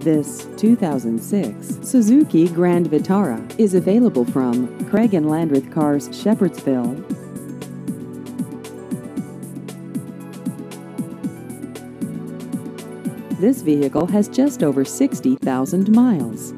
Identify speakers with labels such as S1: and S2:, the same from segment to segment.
S1: This 2006 Suzuki Grand Vitara is available from Craig and Landreth Cars Shepherdsville. This vehicle has just over 60,000 miles.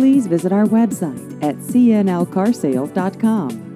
S1: Please visit our website at cnlcarsales.com.